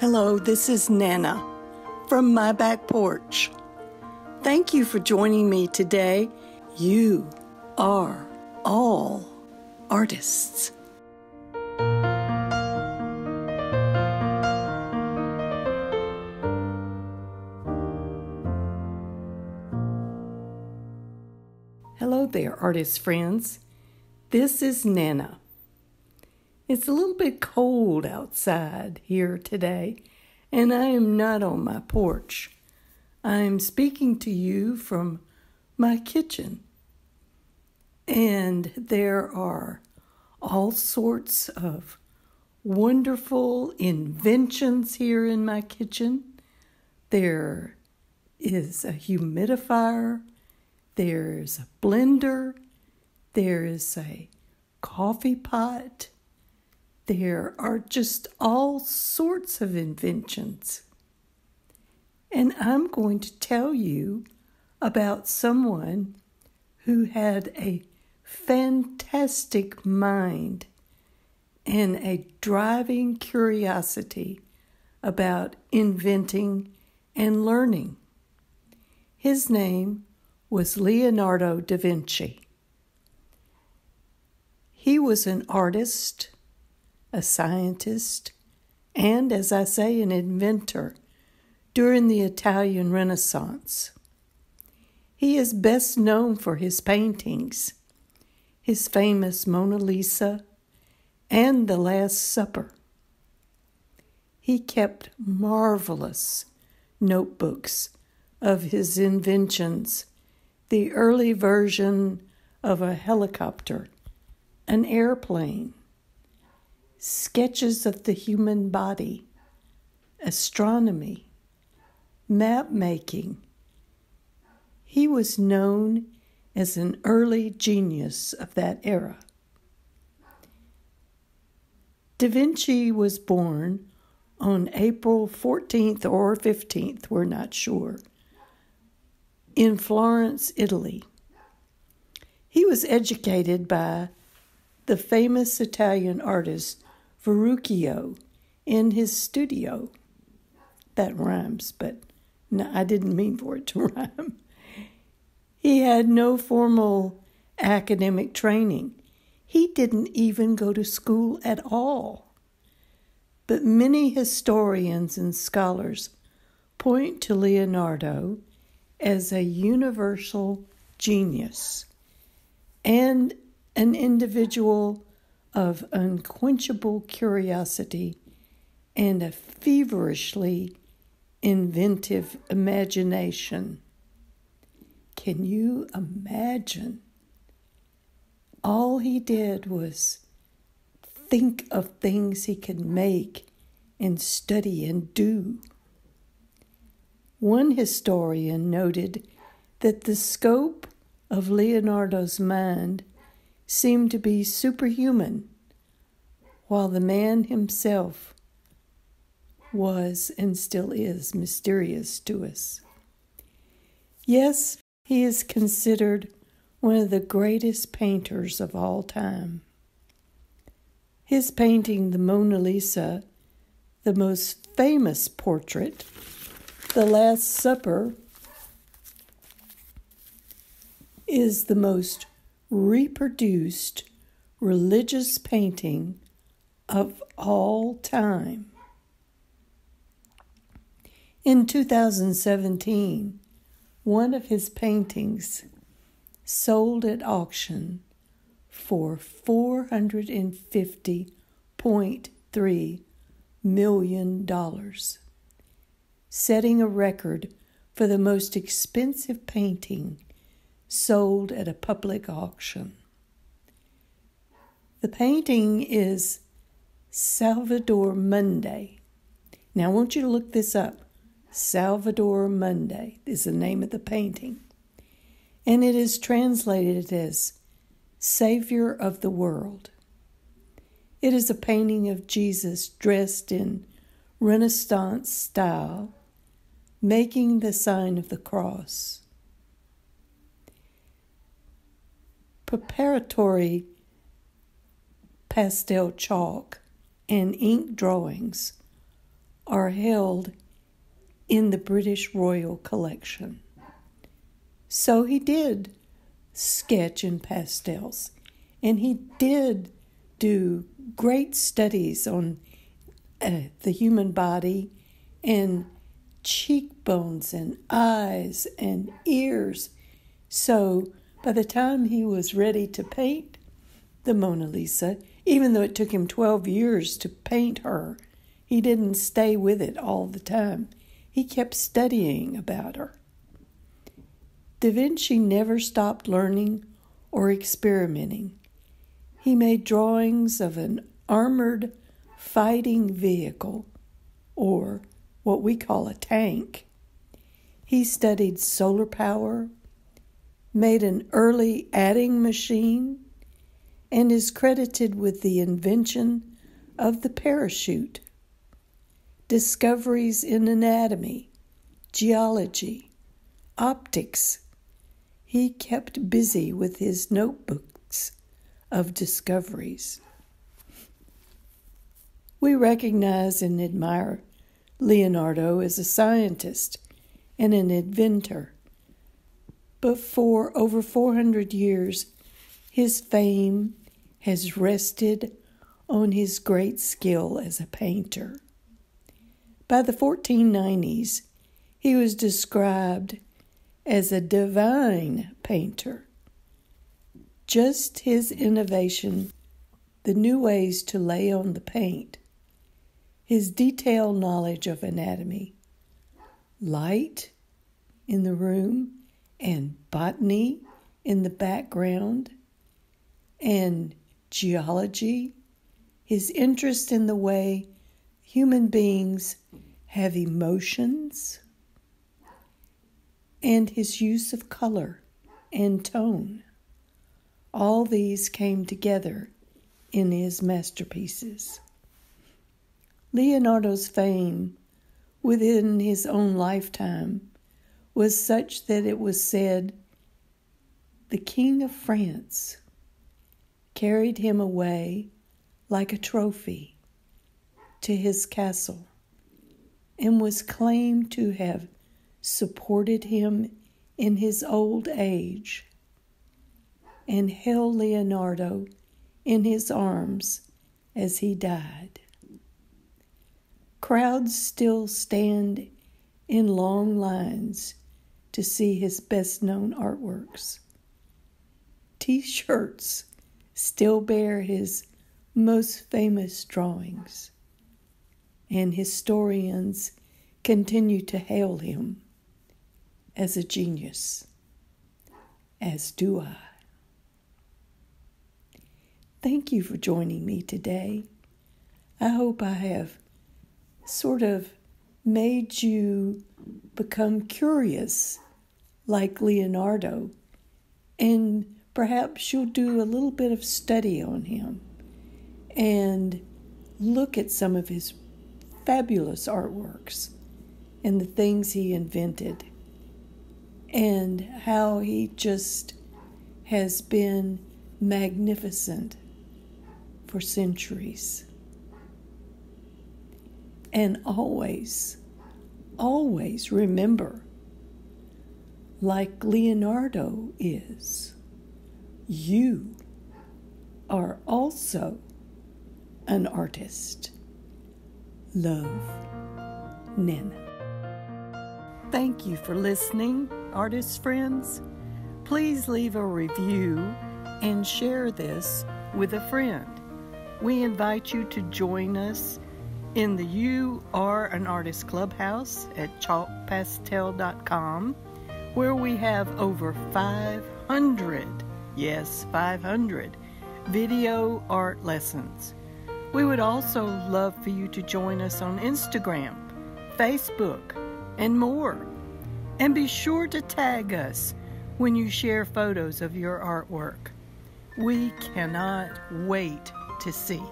Hello, this is Nana from my back porch. Thank you for joining me today. You are all artists. Hello there, artist friends. This is Nana. It's a little bit cold outside here today, and I am not on my porch. I am speaking to you from my kitchen. And there are all sorts of wonderful inventions here in my kitchen. There is a humidifier, there's a blender, there's a coffee pot there are just all sorts of inventions. And I'm going to tell you about someone who had a fantastic mind and a driving curiosity about inventing and learning. His name was Leonardo da Vinci. He was an artist a scientist, and, as I say, an inventor during the Italian Renaissance. He is best known for his paintings, his famous Mona Lisa, and The Last Supper. He kept marvelous notebooks of his inventions, the early version of a helicopter, an airplane, sketches of the human body, astronomy, map making. He was known as an early genius of that era. Da Vinci was born on April 14th or 15th, we're not sure, in Florence, Italy. He was educated by the famous Italian artist Verrocchio in his studio. That rhymes, but no, I didn't mean for it to rhyme. He had no formal academic training. He didn't even go to school at all. But many historians and scholars point to Leonardo as a universal genius and an individual of unquenchable curiosity and a feverishly inventive imagination. Can you imagine? All he did was think of things he could make and study and do. One historian noted that the scope of Leonardo's mind seemed to be superhuman, while the man himself was and still is mysterious to us. Yes, he is considered one of the greatest painters of all time. His painting, the Mona Lisa, the most famous portrait, The Last Supper, is the most reproduced religious painting of all time. In 2017, one of his paintings sold at auction for $450.3 million, setting a record for the most expensive painting sold at a public auction. The painting is Salvator Mundi. Now, I want you to look this up. Salvator Mundi is the name of the painting. And it is translated as Savior of the World. It is a painting of Jesus dressed in Renaissance style, making the sign of the cross. Preparatory pastel chalk and ink drawings are held in the British Royal Collection. So he did sketch in pastels, and he did do great studies on uh, the human body and cheekbones and eyes and ears. So by the time he was ready to paint the Mona Lisa, even though it took him 12 years to paint her, he didn't stay with it all the time. He kept studying about her. Da Vinci never stopped learning or experimenting. He made drawings of an armored fighting vehicle, or what we call a tank. He studied solar power, made an early adding machine, and is credited with the invention of the parachute. Discoveries in anatomy, geology, optics. He kept busy with his notebooks of discoveries. We recognize and admire Leonardo as a scientist and an inventor. But for over 400 years, his fame has rested on his great skill as a painter. By the 1490s, he was described as a divine painter. Just his innovation, the new ways to lay on the paint, his detailed knowledge of anatomy, light in the room, and botany in the background, and geology, his interest in the way human beings have emotions, and his use of color and tone. All these came together in his masterpieces. Leonardo's fame within his own lifetime was such that it was said the King of France carried him away like a trophy to his castle and was claimed to have supported him in his old age and held Leonardo in his arms as he died. Crowds still stand in long lines to see his best known artworks. T shirts still bear his most famous drawings, and historians continue to hail him as a genius, as do I. Thank you for joining me today. I hope I have sort of made you become curious like Leonardo, and perhaps you'll do a little bit of study on him and look at some of his fabulous artworks and the things he invented and how he just has been magnificent for centuries. And always, always remember, like Leonardo is, you are also an artist. Love, Nana. Thank you for listening, artist friends. Please leave a review and share this with a friend. We invite you to join us in the You Are an Artist Clubhouse at chalkpastel.com, where we have over 500, yes, 500 video art lessons. We would also love for you to join us on Instagram, Facebook, and more. And be sure to tag us when you share photos of your artwork. We cannot wait to see.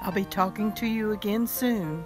I'll be talking to you again soon.